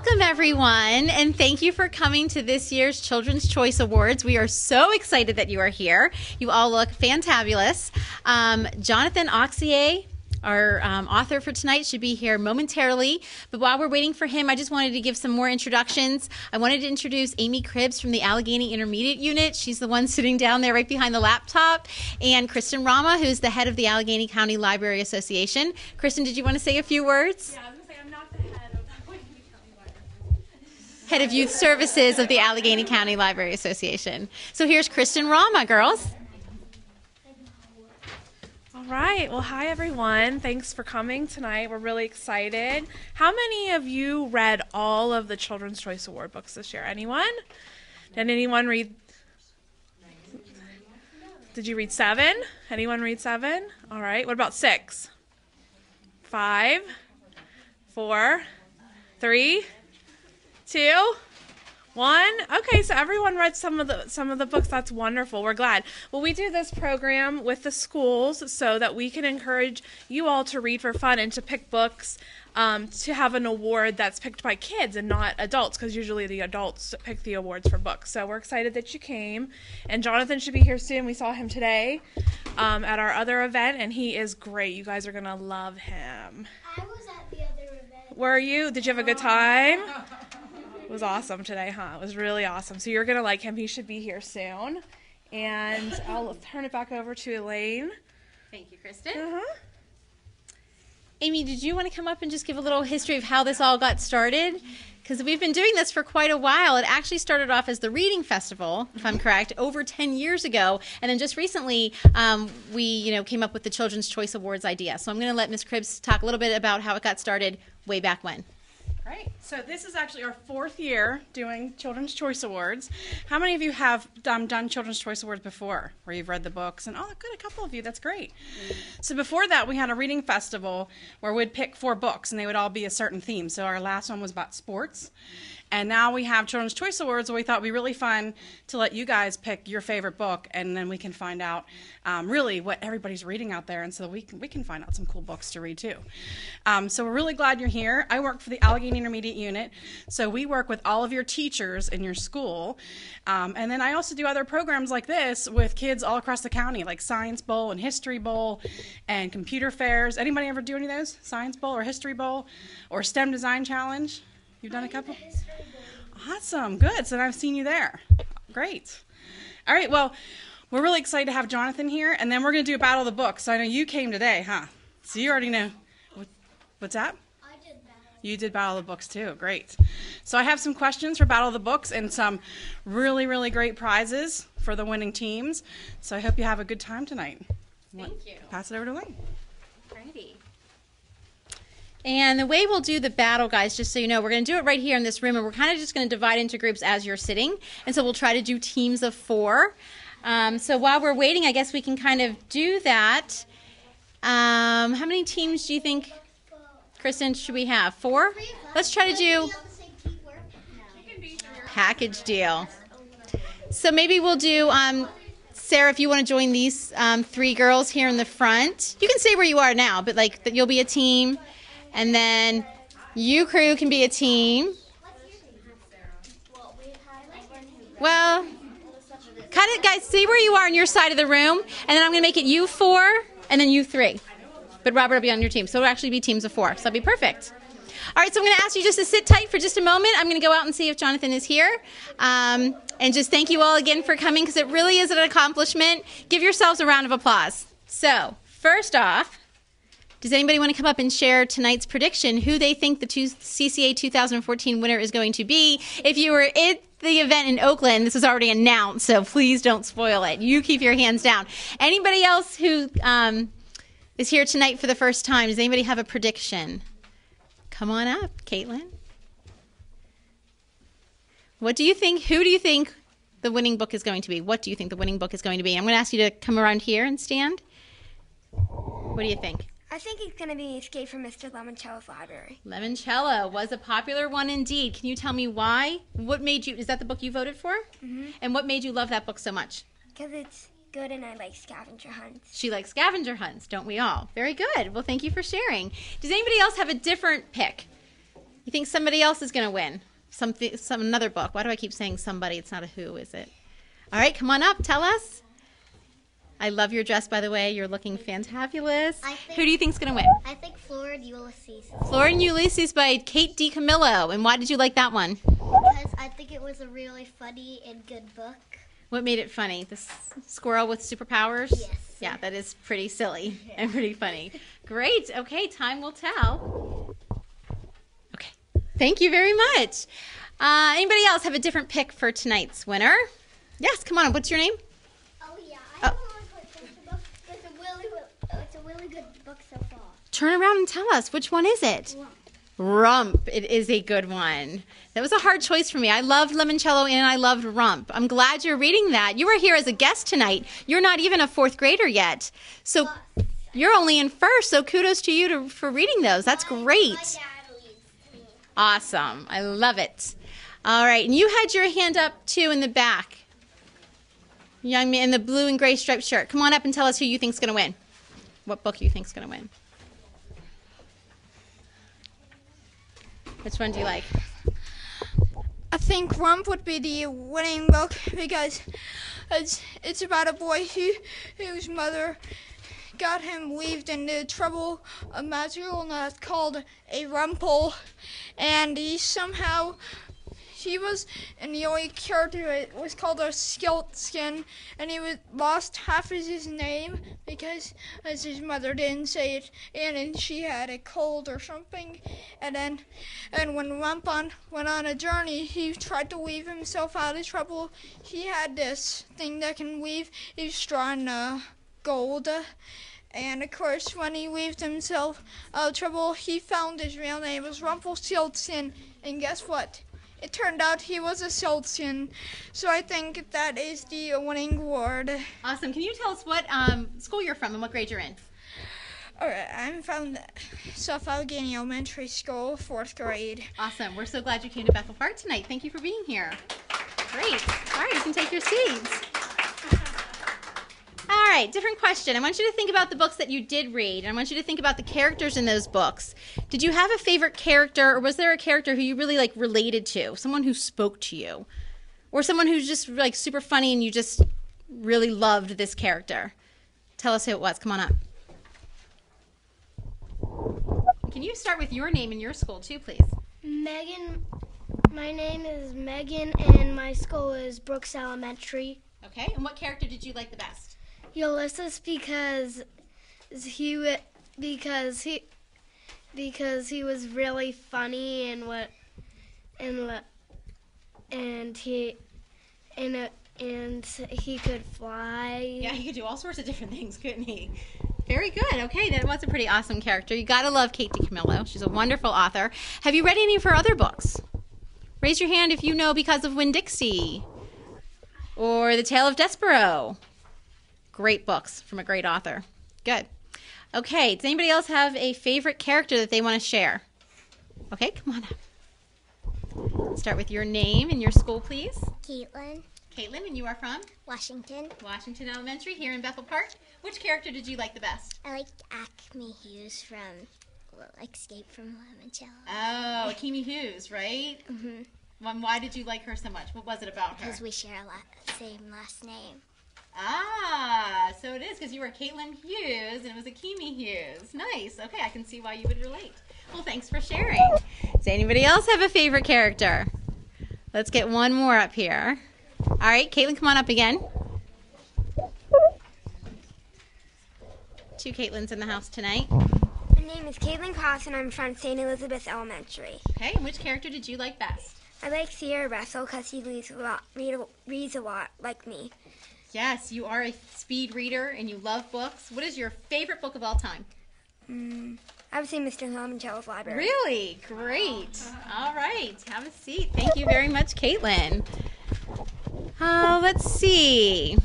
welcome everyone, and thank you for coming to this year's Children's Choice Awards. We are so excited that you are here. You all look fantabulous. Um, Jonathan Auxier, our um, author for tonight should be here momentarily. But while we're waiting for him, I just wanted to give some more introductions. I wanted to introduce Amy Cribbs from the Allegheny Intermediate Unit. She's the one sitting down there right behind the laptop. And Kristen Rama, who's the head of the Allegheny County Library Association. Kristen, did you want to say a few words? Yeah, I was gonna say I'm not the head of the Allegheny County Library. Head of Youth Services of the Allegheny County Library Association. So here's Kristen Rama, girls. All right. Well, hi everyone. Thanks for coming tonight. We're really excited. How many of you read all of the Children's Choice Award books this year? Anyone? Did anyone read? Did you read seven? Anyone read seven? All right. What about six? Five, four, three, two, one. Okay, so everyone read some of the some of the books. That's wonderful. We're glad. Well, we do this program with the schools so that we can encourage you all to read for fun and to pick books um, to have an award that's picked by kids and not adults, because usually the adults pick the awards for books. So we're excited that you came. And Jonathan should be here soon. We saw him today um, at our other event, and he is great. You guys are gonna love him. I was at the other event. Were you? Did you have a good time? It was awesome today, huh? It was really awesome. So you're gonna like him. He should be here soon. And I'll turn it back over to Elaine. Thank you, Kristen. Uh-huh. Amy, did you want to come up and just give a little history of how this all got started? Because we've been doing this for quite a while. It actually started off as the Reading Festival, if I'm correct, over 10 years ago. And then just recently, um, we you know came up with the Children's Choice Awards idea. So I'm going to let Ms. Cribbs talk a little bit about how it got started way back when. Right. So this is actually our fourth year doing Children's Choice Awards. How many of you have um, done Children's Choice Awards before, where you've read the books? And oh, good, a couple of you. That's great. So before that, we had a reading festival where we'd pick four books, and they would all be a certain theme. So our last one was about sports. And now we have Children's Choice Awards, where we thought it'd be really fun to let you guys pick your favorite book, and then we can find out um, really what everybody's reading out there, and so we can, we can find out some cool books to read too. Um, so we're really glad you're here. I work for the Allegheny Intermediate Unit, so we work with all of your teachers in your school, um, and then I also do other programs like this with kids all across the county, like Science Bowl and History Bowl, and computer fairs. Anybody ever do any of those? Science Bowl or History Bowl, or STEM Design Challenge? You've done a couple. Awesome, good. So I've seen you there. Great. All right, well, we're really excited to have Jonathan here, and then we're going to do a battle of the books. So I know you came today, huh? So you already know. What's that? I did that. You did Battle of the Books too. Great. So I have some questions for Battle of the Books and some really, really great prizes for the winning teams. So I hope you have a good time tonight. Thank you. Pass it over to Lynn. And the way we'll do the battle, guys, just so you know, we're going to do it right here in this room, and we're kind of just going to divide into groups as you're sitting. And so we'll try to do teams of four. Um, so while we're waiting, I guess we can kind of do that. Um, how many teams do you think, Kristen, should we have? Four? Let's try to do package deal. So maybe we'll do. Um, Sarah, if you want to join these um, three girls here in the front, you can stay where you are now, but like you'll be a team, and then you crew can be a team. Well, kind of guys, See where you are on your side of the room, and then I'm gonna make it you four, and then you three. But Robert will be on your team, so it'll actually be teams of four. So that'll be perfect. All right, so I'm going to ask you just to sit tight for just a moment. I'm going to go out and see if Jonathan is here. Um, and just thank you all again for coming because it really is an accomplishment. Give yourselves a round of applause. So, first off, does anybody want to come up and share tonight's prediction, who they think the two, CCA 2014 winner is going to be? If you were at the event in Oakland, this was already announced, so please don't spoil it. You keep your hands down. Anybody else who um, is here tonight for the first time, does anybody have a prediction? Come on up, Caitlin. What do you think? Who do you think the winning book is going to be? What do you think the winning book is going to be? I'm going to ask you to come around here and stand. What do you think? I think it's going to be Escape from Mr. Lemoncello's Library. Lemoncello was a popular one indeed. Can you tell me why? What made you? Is that the book you voted for? Mm-hmm. And what made you love that book so much? Because it's good and I like scavenger hunts. She likes scavenger hunts, don't we all? Very good. Well, thank you for sharing. Does anybody else have a different pick? You think somebody else is going to win? Something, some another book. Why do I keep saying somebody? It's not a who, is it? All right, come on up. Tell us. I love your dress, by the way. You're looking fantabulous. I think- Who do you think's going to win? I think Florid Ulysses. Flora and Ulysses by Kate DiCamillo. And why did you like that one? Because I think it was a really funny and good book. What made it funny? The squirrel with superpowers? Yes. Yeah, that is pretty silly and pretty funny. Great. Okay, time will tell. Okay. Thank you very much. Uh, anybody else have a different pick for tonight's winner? Yes, come on. What's your name? Oh yeah, I I Oh. don't want to the book. It's a really, it's a really good book so far. Turn around and tell us. Which one is it? Rump. It is a good one. That was a hard choice for me. I loved Lemoncello and I loved Rump. I'm glad you're reading that. You were here as a guest tonight. You're not even a fourth grader yet. So you're only in first. So kudos to you to, for reading those. That's great. My dad me. Awesome. I love it. All right. And you had your hand up too in the back. Young man in the blue and gray striped shirt. Come on up and tell us who you think's going to win. What book you think's going to win. Which one do you like? I think Rump would be the winning book because it's it's about a boy who whose mother got him weaved into trouble a magical knot called a rumple and he somehow he was and the only character it was called a skin and he was lost half of his name because as his mother didn't say it and then she had a cold or something and then and when Rumpon went on a journey he tried to weave himself out of trouble. He had this thing that can weave he was drawing uh, gold and of course when he weaved himself out of trouble he found his real name was Rumpelstiltskin and guess what it turned out he was a Siltskin, so I think that is the winning award. Awesome. Can you tell us what um, school you're from and what grade you're in? Alright, I'm from South Allegheny Elementary School, fourth grade. Awesome. We're so glad you came to Bethel Park tonight. Thank you for being here. Great. All right, you can take your seats. All right, different question. I want you to think about the books that you did read. and I want you to think about the characters in those books. Did you have a favorite character, or was there a character who you really like related to? Someone who spoke to you, or someone who's just like super funny and you just really loved this character? Tell us who it was. Come on up. Can you start with your name and your school too, please? Megan, my name is Megan, and my school is Brooks Elementary. Okay. And what character did you like the best? Ulysses because he because he because he was really funny and what and and he and uh, and he could fly. Yeah, he could do all sorts of different things, couldn't he? Very good. Okay, that was a pretty awesome character. You gotta love Kate DiCamillo. She's a wonderful author. Have you read any of her other books? Raise your hand if you know because of Winn Dixie or The Tale of Despereaux. Great books from a great author. Good. Okay, does anybody else have a favorite character that they want to share? Okay, come on up. Start with your name and your school, please. Caitlin, Caitlin, and you are from Washington. Washington Elementary here in Bethel Park. Which character did you like the best? I like Akimi Hughes from well, Escape from Lemoncello. Oh, Kimi Hughes, right? Mm-hmm. Why did you like her so much? What was it about her? Because we share a la- same last name. Ah, so it is because you were Caitlin Hughes and it was a Kimi Hughes. Nice. Okay, I can see why you would relate. Well, thanks for sharing. Does anybody else have a favorite character? Let's get one more up here. All right, Caitlin, come on up again. Two Caitlins in the house tonight. My name is Caitlin Cross, and I'm from St. Elizabeth Elementary. Okay, and which character did you like best? I like Sierra Russell because he reads a lot, read, reads a lot like me. Yes, you are a speed reader and you love books. What is your favorite book of all time? I would say Mr. Lemoncello's Library. Really? Great. All right. Have a seat. Thank you very much, Caitlin. Uh, let's see.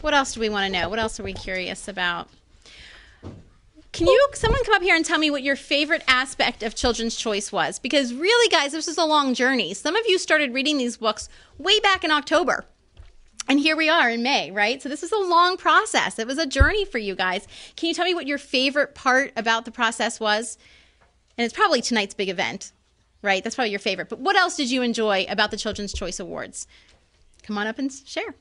What else do we want to know? What else are we curious about? Can you, someone come up here and tell me what your favorite aspect of Children's Choice was? Because really, guys, this is a long journey. Some of you started reading these books way back in October. And here we are in May, right? So this was a long process. It was a journey for you guys. Can you tell me what your favorite part about the process was? And it's probably tonight's big event. right? That's probably your favorite. But what else did you enjoy about the Children's Choice Awards? Come on up and share.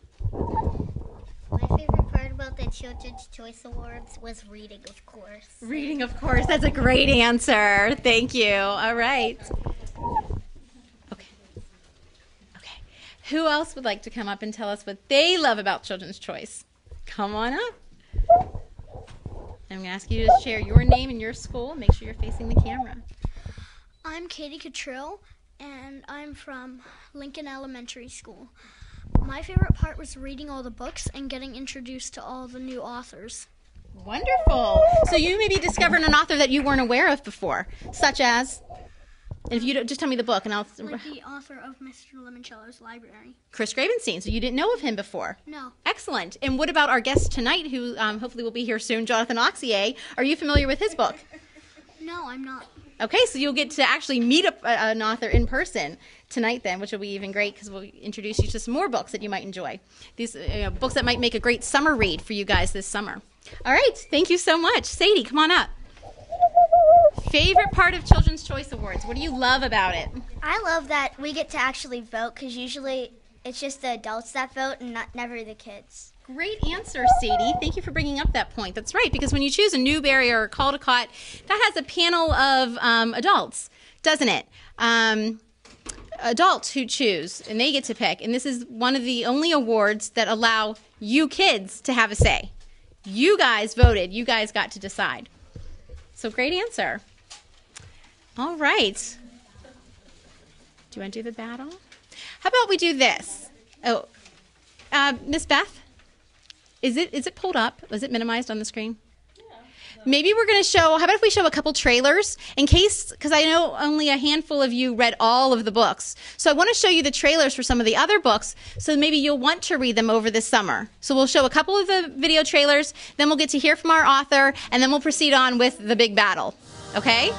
My favorite part about the Children's Choice Awards was reading, of course. Reading, of course. That's a great answer. Thank you. All right. Who else would like to come up and tell us what they love about Children's Choice? Come on up. I'm going to ask you to share your name and your school. Make sure you're facing the camera. I'm Katie Cottrill, and I'm from Lincoln Elementary School. My favorite part was reading all the books and getting introduced to all the new authors. Wonderful. So you maybe discovered an author that you weren't aware of before, such as. And if you don't, just tell me the book, and I'll. Like the author of Mr. Lemoncello's Library. Chris Grabenstein. So you didn't know of him before. No, Excellent. And what about our guest tonight, who um, hopefully will be here soon, Jonathan Auxier? Are you familiar with his book? no, I'm not. Okay, so you'll get to actually meet a, a- an author in person tonight, then, which will be even great because we'll introduce you to some more books that you might enjoy. These uh, you know, books that might make a great summer read for you guys this summer. All right, thank you so much. Sadie, come on up. Favorite part of Children's Choice Awards? What do you love about it? I love that we get to actually vote because usually it's just the adults that vote and not never the kids. Great answer, Sadie. Thank you for bringing up that point. That's right, because when you choose a Newbery or a Caldecott, that has a panel of um, adults, doesn't it? Um, adults who choose, and they get to pick. And this is one of the only awards that allow you kids to have a say. You guys voted, you guys got to decide. So, great answer. All right. Do you want to do the battle? How about we do this? Oh, uh, Miss Beth? Is it is it pulled up? Was it minimized on the screen? Maybe we're going to show. How about if we show a couple trailers in case, because I know only a handful of you read all of the books. So I want to show you the trailers for some of the other books, so maybe you'll want to read them over this summer. So we'll show a couple of the video trailers, then we'll get to hear from our author, and then we'll proceed on with the big battle. Okay?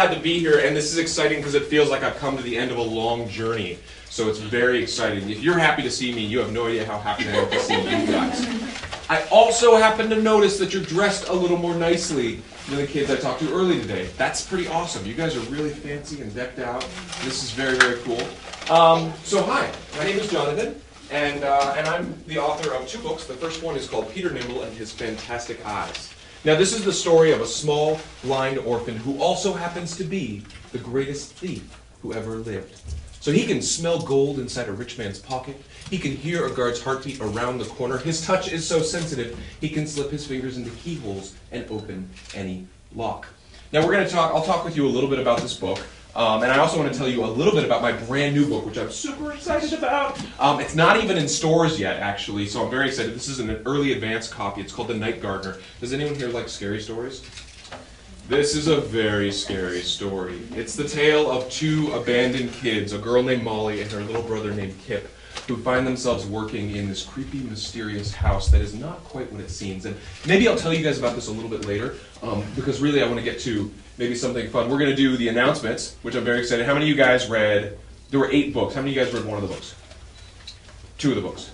Glad to be here, and this is exciting because it feels like I've come to the end of a long journey. So it's very exciting. If you're happy to see me, you have no idea how happy I am to see you guys. I also happen to notice that you're dressed a little more nicely than the kids I talked to early today. That's pretty awesome. You guys are really fancy and decked out. This is very, very cool. Um, so hi, my name is Jonathan, and, uh, and I'm the author of two books. The first one is called Peter Nimble and His Fantastic Eyes. Now, this is the story of a small, blind orphan who also happens to be the greatest thief who ever lived. So he can smell gold inside a rich man's pocket. He can hear a guard's heartbeat around the corner. His touch is so sensitive, he can slip his fingers into keyholes and open any lock. Now we're going to talk, I'll talk with you a little bit about this book. Um, and I also want to tell you a little bit about my brand new book, which I'm super excited about. Um, it's not even in stores yet, actually, so I'm very excited. This is an early advance copy. It's called The Night Gardener. Does anyone here like scary stories? This is a very scary story. It's the tale of two abandoned kids, a girl named Molly and her little brother named Kip, who find themselves working in this creepy, mysterious house that is not quite what it seems. And maybe I'll tell you guys about this a little bit later, um, because really I want to get to maybe something fun. We're going to do the announcements, which I'm very excited. How many of you guys read? There were eight books. How many of you guys read one of the books? Two of the books.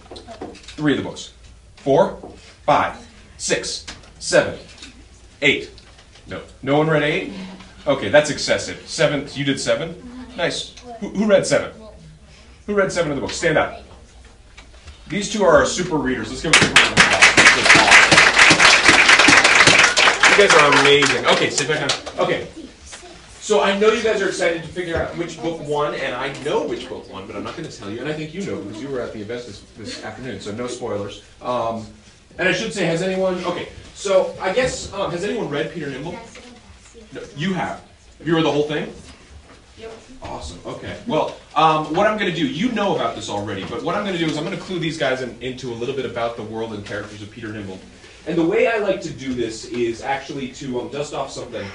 Three of the books. Four, five, six, seven, eight. No. No one read eight? Okay, that's excessive. Seven, you did seven? Nice. Who, who read seven? Who read seven of the books? Stand up. These two are our super readers. Let's give them a round of applause. You guys are amazing. Okay, sit back down. Okay. So I know you guys are excited to figure out which book won, and I know which book won, but I'm not going to tell you, and I think you know because you were at the event this, this afternoon, so no spoilers. Um, and I should say, has anyone? Okay, so I guess um, has anyone read Peter Nimble? No, you have. Have you read the whole thing? Yep. Awesome. Okay. Well, um, what I'm going to do, you know about this already, but what I'm going to do is I'm going to clue these guys in, into a little bit about the world and characters of Peter Nimble. And the way I like to do this is actually to um, dust off something.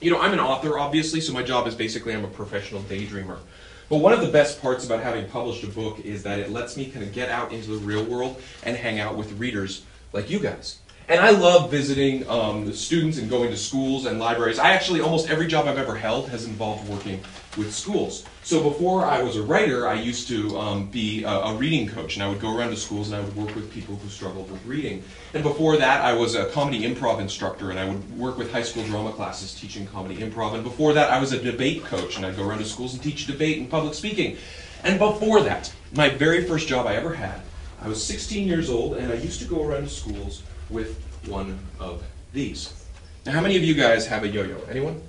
You know, I'm an author, obviously, so my job is basically I'm a professional daydreamer. But one of the best parts about having published a book is that it lets me kind of get out into the real world and hang out with readers like you guys. And I love visiting um, the students and going to schools and libraries. I actually, almost every job I've ever held has involved working with schools. So before I was a writer, I used to um, be a, a, reading coach, and I would go around to schools and I would work with people who struggled with reading. And before that, I was a comedy improv instructor, and I would work with high school drama classes teaching comedy improv. And before that, I was a debate coach, and I'd go around to schools and teach debate and public speaking. And before that, my very first job I ever had, I was 16 years old, and I used to go around to schools with one of these. Now, how many of you guys have a yo-yo? Anyone?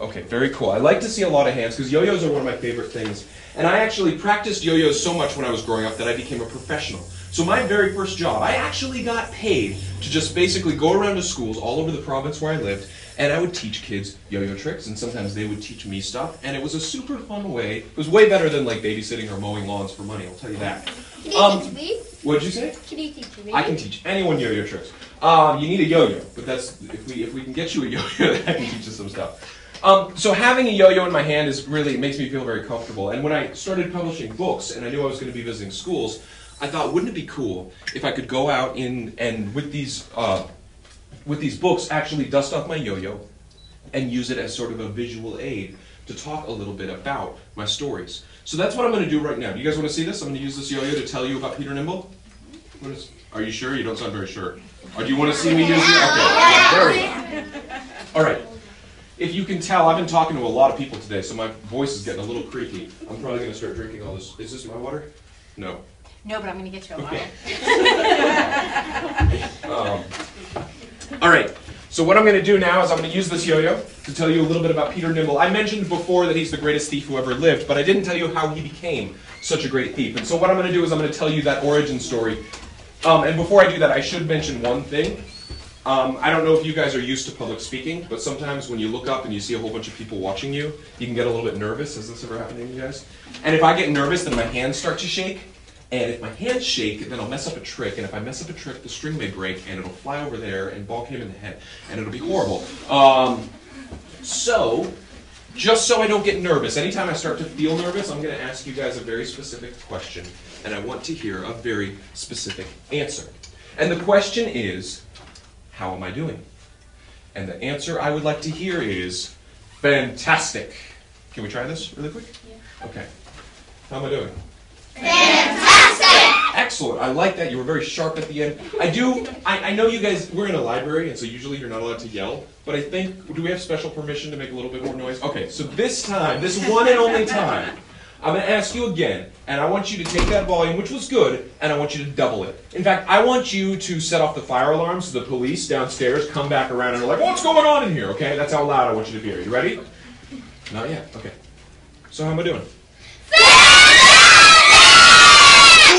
Okay, very cool. I like to see a lot of hands because yo-yos are one of my favorite things. And I actually practiced yo-yos so much when I was growing up that I became a professional. So my very first job, I actually got paid to just basically go around to schools all over the province where I lived, and I would teach kids yo-yo tricks, and sometimes they would teach me stuff, and it was a super fun way. It was way better than like babysitting or mowing lawns for money. I'll tell you that. Can you Um, teach me? What'd you say? Can you teach me? I can teach anyone yo-yo tricks. Um, you need a yo-yo, but that's if we if we can get you a yo-yo, I can teach you some stuff. Um, so having a yo-yo in my hand is really makes me feel very comfortable. And when I started publishing books, and I knew I was going to be visiting schools, I thought, wouldn't it be cool if I could go out in and with these uh, with these books actually dust off my yo-yo and use it as sort of a visual aid to talk a little bit about my stories. So that's what I'm going to do right now. Do you guys want to see this? I'm going to use this yo-yo to tell you about Peter Nimble. What is, are you sure? You don't sound very sure. Or do you want to see me use it? Okay. There we go. All right. If you can tell, I've been talking to a lot of people today, so my voice is getting a little creaky. I'm probably going to start drinking all this. Is this my water? No. No, but I'm going to get you a Okay. bottle. Um, all right. So what I'm going to do now is I'm going to use this yo-yo to tell you a little bit about Peter Nimble. I mentioned before that he's the greatest thief who ever lived, but I didn't tell you how he became such a great thief. And so what I'm going to do is I'm going to tell you that origin story. Um, and before I do that, I should mention one thing. Um, I don't know if you guys are used to public speaking, but sometimes when you look up and you see a whole bunch of people watching you, you can get a little bit nervous. Has this ever happened to you guys? And if I get nervous, then my hands start to shake. And if my hands shake, then I'll mess up a trick. And if I mess up a trick, the string may break and it'll fly over there and bonk him in the head. And it'll be horrible. Um, so, just so I don't get nervous, anytime I start to feel nervous, I'm going to ask you guys a very specific question. And I want to hear a very specific answer. And the question is, how am I doing? And the answer I would like to hear is, Fantastic. Can we try this really quick? Yeah. Okay. How am I doing? Excellent. I like that. You were very sharp at the end. I do. I, I know you guys. We're in a library, and so usually you're not allowed to yell. But I think. Do we have special permission to make a little bit more noise? Okay. So this time, this one and only time, I'm going to ask you again, and I want you to take that volume, which was good, and I want you to double it. In fact, I want you to set off the fire alarm so the police downstairs come back around and are like, "What's going on in here?" Okay. That's how loud I want you to be. Are you ready? Not yet. Okay. So how am I doing?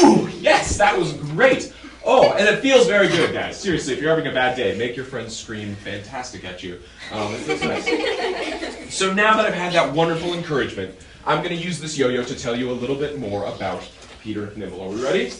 Ooh, yes, that was great. Oh, and it feels very good, guys. Seriously, if you're having a bad day, make your friends scream fantastic at you. Um, nice. So now that I've had that wonderful encouragement, I'm going to use this yo-yo to tell you a little bit more about Peter Nimble. Are we ready?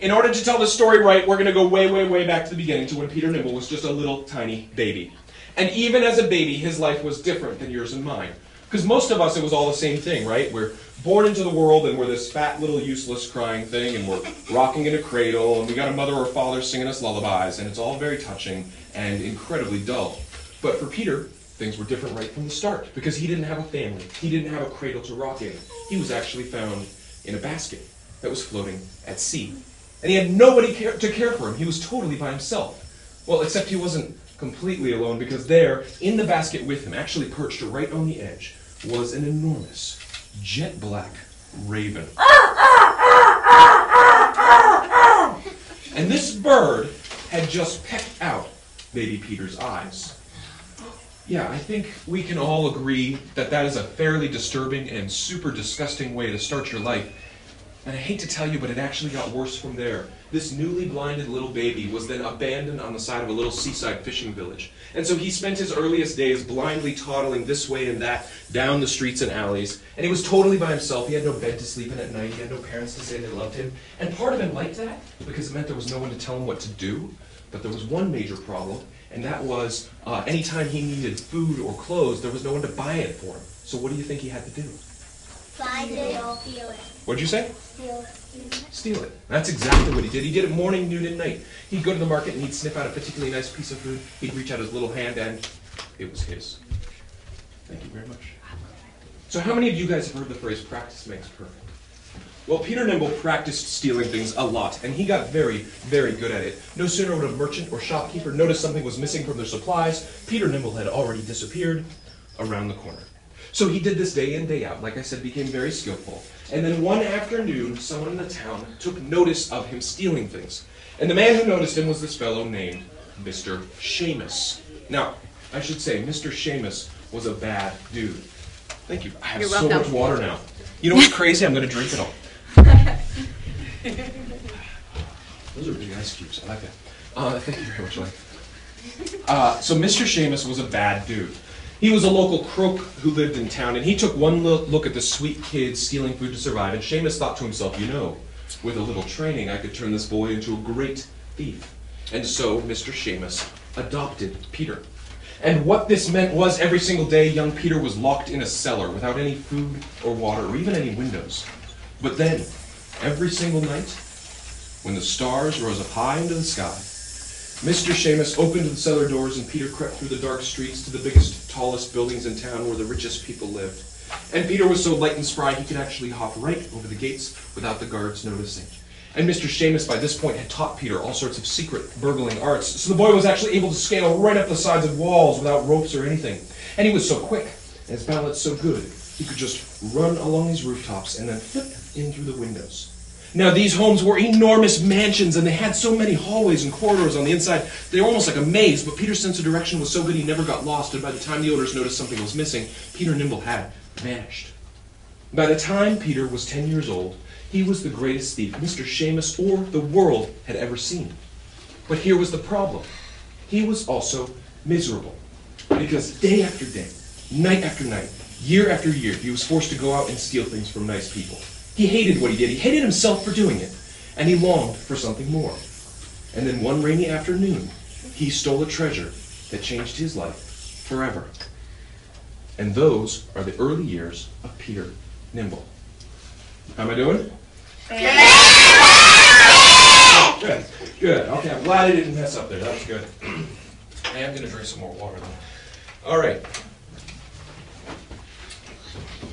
In order to tell the story right, we're going to go way, way, way back to the beginning to when Peter Nimble was just a little tiny baby. And even as a baby, his life was different than yours and mine. Because most of us, it was all the same thing, right? We're born into the world and we're this fat little useless crying thing and we're rocking in a cradle and we got a mother or father singing us lullabies and it's all very touching and incredibly dull. But for Peter, things were different right from the start because he didn't have a family. He didn't have a cradle to rock in. He was actually found in a basket that was floating at sea. And he had nobody care- to care for him. He was totally by himself. Well, except he wasn't completely alone because there, in the basket with him, actually perched right on the edge, was an enormous, jet black raven. And this bird had just pecked out baby Peter's eyes. Yeah, I think we can all agree that that is a fairly disturbing and super disgusting way to start your life. And I hate to tell you, but it actually got worse from there. This newly blinded little baby was then abandoned on the side of a little seaside fishing village. And so he spent his earliest days blindly toddling this way and that down the streets and alleys. And he was totally by himself. He had no bed to sleep in at night. He had no parents to say they loved him. And part of him liked that because it meant there was no one to tell him what to do. But there was one major problem, and that was uh, anytime he needed food or clothes, there was no one to buy it for him. So what do you think he had to do? Find it or feel it. What'd you say? Feel it. Steal it. That's exactly what he did. He did it morning, noon, and night. He'd go to the market and he'd sniff out a particularly nice piece of food. He'd reach out his little hand and it was his. Thank you very much. So, how many of you guys have heard the phrase practice makes perfect? Well, Peter Nimble practiced stealing things a lot, and he got very, very good at it. No sooner would a merchant or shopkeeper notice something was missing from their supplies, Peter Nimble had already disappeared around the corner. So he did this day in, day out. Like I said, became very skillful. And then one afternoon, someone in the town took notice of him stealing things. And the man who noticed him was this fellow named Mr. Seamus. Now, I should say, Mr. Seamus was a bad dude. Thank you. I have You're so welcome. much water now. You know what's crazy? I'm going to drink it all. Those are big ice cubes. I like that. Uh, thank you very much, Mike. Uh, so Mr. Seamus was a bad dude. He was a local crook who lived in town, and he took one lo- look at the sweet kid stealing food to survive, and Seamus thought to himself, you know, with a little training, I could turn this boy into a great thief. And so Mr. Seamus adopted Peter. And what this meant was every single day, young Peter was locked in a cellar without any food or water or even any windows. But then, every single night, when the stars rose up high into the sky, Mr. Seamus opened the cellar doors and Peter crept through the dark streets to the biggest, tallest buildings in town where the richest people lived. And Peter was so light and spry he could actually hop right over the gates without the guards noticing. And Mr. Seamus by this point had taught Peter all sorts of secret burgling arts, so the boy was actually able to scale right up the sides of walls without ropes or anything. And he was so quick, and his balance so good, he could just run along these rooftops and then flip in through the windows. Now, these homes were enormous mansions, and they had so many hallways and corridors on the inside, they were almost like a maze, but Peter's sense of direction was so good he never got lost, and by the time the owners noticed something was missing, Peter Nimble had vanished. By the time Peter was 10 years old, he was the greatest thief Mr. Seamus or the world had ever seen. But here was the problem he was also miserable, because day after day, night after night, year after year, he was forced to go out and steal things from nice people. He hated what he did. He hated himself for doing it. And he longed for something more. And then one rainy afternoon, he stole a treasure that changed his life forever. And those are the early years of Peter Nimble. How am I doing? Good. Good. Okay, I'm glad I didn't mess up there. That was good. I am going to drink some more water, though. All right.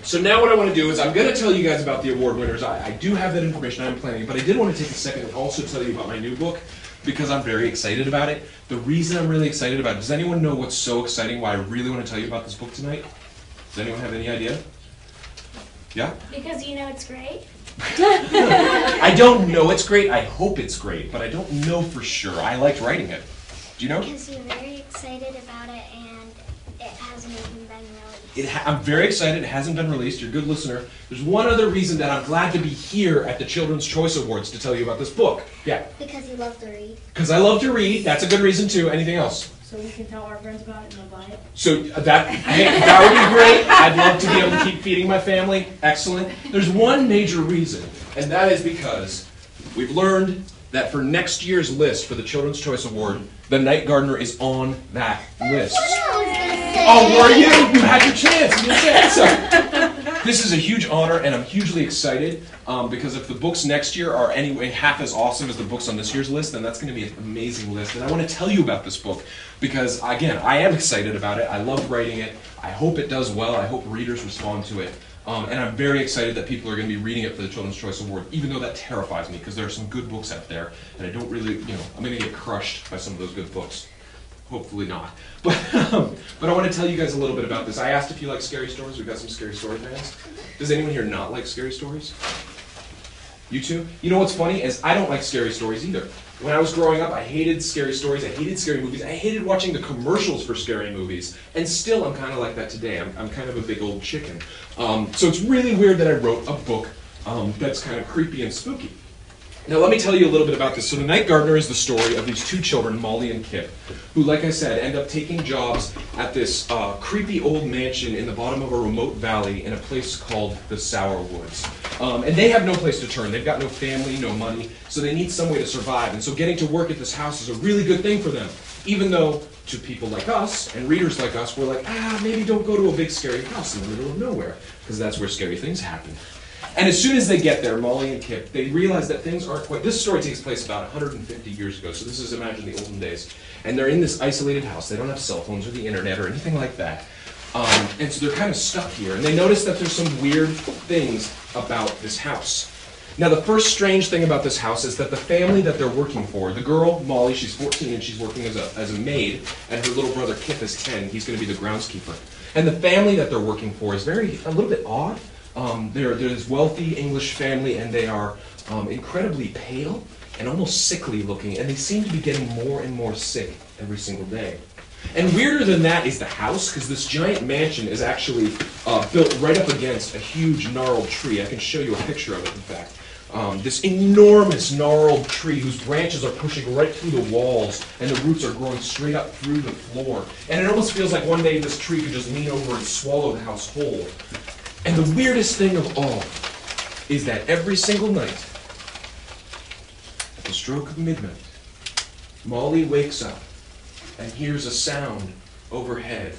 So now what I want to do is I'm going to tell you guys about the award winners. I, I do have that information. I'm planning, but I did want to take a second and also tell you about my new book because I'm very excited about it. The reason I'm really excited about it, does anyone know what's so exciting? Why I really want to tell you about this book tonight? Does anyone have any idea? Yeah. Because you know it's great. I don't know it's great. I hope it's great, but I don't know for sure. I liked writing it. Do you know? Because you're very excited about it and it hasn't even been released. It ha- I'm very excited. It hasn't been released. You're a good listener. There's one other reason that I'm glad to be here at the Children's Choice Awards to tell you about this book. Yeah, Because you love to read. because I love to read. That's a good reason too. Anything else? So we can tell our friends about it and they'll buy it. So uh, that that would be great. I'd love to be able to keep feeding my family. Excellent. There's one major reason, and that is because we've learned that for next year's list for the Children's Choice Award, The Night Gardener is on that list. Oh, were you? You had your chance. You so. This is a huge honor, and I'm hugely excited um, because if the books next year are anyway half as awesome as the books on this year's list, then that's going to be an amazing list. And I want to tell you about this book because, again, I am excited about it. I love writing it. I hope it does well. I hope readers respond to it. Um, and I'm very excited that people are going to be reading it for the Children's Choice Award, even though that terrifies me because there are some good books out there, and I don't really, you know, I'm going to get crushed by some of those good books. Hopefully not. But, um, but I want to tell you guys a little bit about this. I asked if you like scary stories. We've got some scary story fans. Does anyone here not like scary stories? You too? You know what's funny is I don't like scary stories either. When I was growing up, I hated scary stories. I hated scary movies. I hated watching the commercials for scary movies. And still, I'm kind of like that today. I'm, I'm kind of a big old chicken. Um, so it's really weird that I wrote a book um, that's kind of creepy and spooky. Now, let me tell you a little bit about this. So, The Night Gardener is the story of these two children, Molly and Kip, who, like I said, end up taking jobs at this uh, creepy old mansion in the bottom of a remote valley in a place called the Sour Woods. Um, and they have no place to turn. They've got no family, no money, so they need some way to survive. And so, getting to work at this house is a really good thing for them, even though to people like us and readers like us, we're like, ah, maybe don't go to a big scary house in the middle of nowhere, because that's where scary things happen. And as soon as they get there, Molly and Kip, they realize that things aren't quite. This story takes place about 150 years ago, so this is imagine the olden days. And they're in this isolated house. They don't have cell phones or the internet or anything like that. Um, and so they're kind of stuck here. And they notice that there's some weird things about this house. Now, the first strange thing about this house is that the family that they're working for, the girl, Molly, she's 14 and she's working as a, as a maid, and her little brother Kip is 10. He's going to be the groundskeeper. And the family that they're working for is very, a little bit odd. Um, they're, they're this wealthy English family, and they are um, incredibly pale and almost sickly looking, and they seem to be getting more and more sick every single day. And weirder than that is the house, because this giant mansion is actually uh, built right up against a huge gnarled tree. I can show you a picture of it, in fact. Um, this enormous gnarled tree whose branches are pushing right through the walls, and the roots are growing straight up through the floor. And it almost feels like one day this tree could just lean over and swallow the house whole. And the weirdest thing of all is that every single night, at the stroke of midnight, Molly wakes up and hears a sound overhead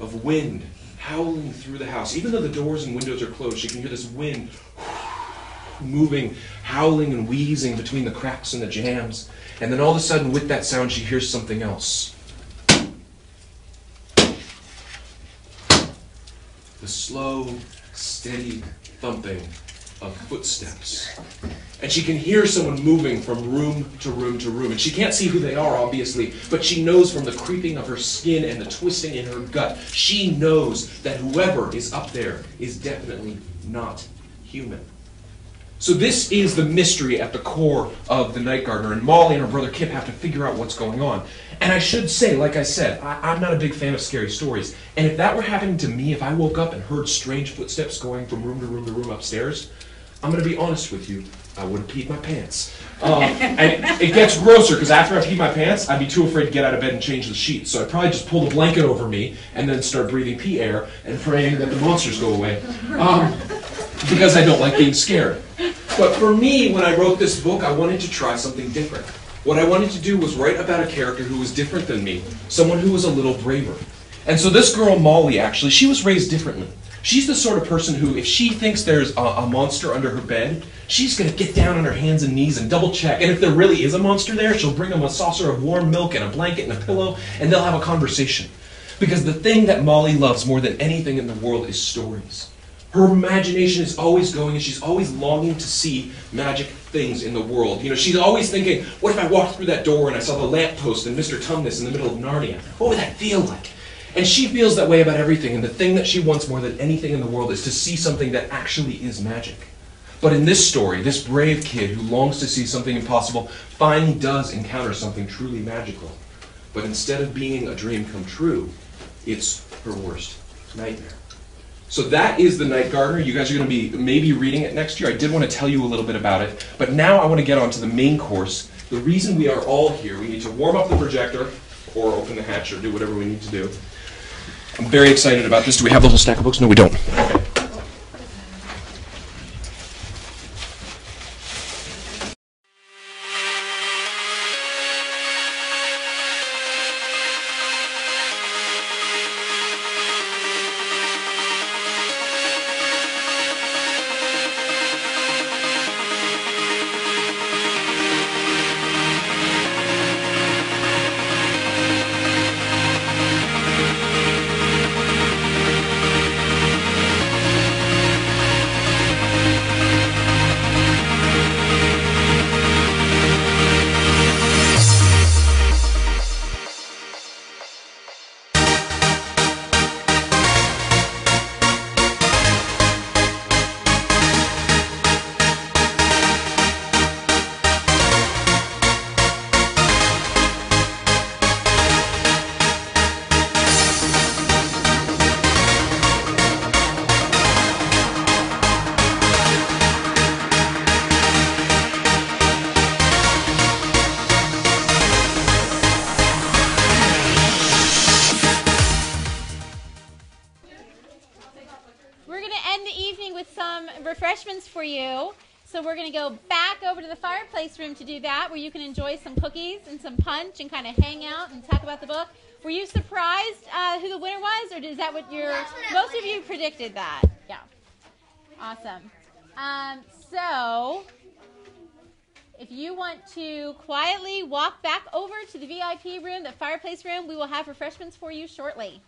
of wind howling through the house. Even though the doors and windows are closed, she can hear this wind moving, howling and wheezing between the cracks and the jams. And then all of a sudden, with that sound, she hears something else. The slow, steady thumping of footsteps. And she can hear someone moving from room to room to room. And she can't see who they are, obviously, but she knows from the creeping of her skin and the twisting in her gut, she knows that whoever is up there is definitely not human. So this is the mystery at the core of the Night Gardener, and Molly and her brother Kip have to figure out what's going on. And I should say, like I said, I, am not a big fan of scary stories. And if that were happening to me, if I woke up and heard strange footsteps going from room to room to room upstairs, I'm going to be honest with you, I would have peed my pants. Um, and it, gets grosser because after I pee my pants, I'd be too afraid to get out of bed and change the sheets. So I'd probably just pull the blanket over me and then start breathing pee air and praying that the monsters go away. Um, because I don't like being scared. But for me, when I wrote this book, I wanted to try something different. What I wanted to do was write about a character who was different than me, someone who was a little braver. And so this girl, Molly, actually, she was raised differently. She's the sort of person who, if she thinks there's a, a monster under her bed, she's going to get down on her hands and knees and double check. And if there really is a monster there, she'll bring them a saucer of warm milk and a blanket and a pillow, and they'll have a conversation. Because the thing that Molly loves more than anything in the world is stories. Her imagination is always going and she's always longing to see magic things in the world. You know, she's always thinking, what if I walked through that door and I saw the lamppost and Mr. Tumnus in the middle of Narnia? What would that feel like? And she feels that way about everything, and the thing that she wants more than anything in the world is to see something that actually is magic. But in this story, this brave kid who longs to see something impossible finally does encounter something truly magical. But instead of being a dream come true, it's her worst nightmare. So that is The Night Gardener. You guys are going to be maybe reading it next year. I did want to tell you a little bit about it. But now I want to get on to the main course. The reason we are all here, we need to warm up the projector or open the hatch or do whatever we need to do. I'm very excited about this. Do we have the whole stack of books? No, we don't. Okay. The fireplace room to do that, where you can enjoy some cookies and some punch and kind of hang out and talk about the book. Were you surprised uh, who the winner was, or is that what your most of you predicted that? Yeah, awesome. Um, so if you want to quietly walk back over to the VIP room, the fireplace room, we will have refreshments for you shortly.